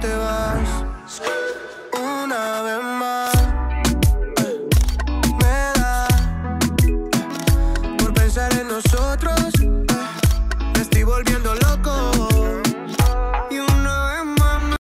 te vas. Una vez más. Me da por pensar en nosotros. Me estoy volviendo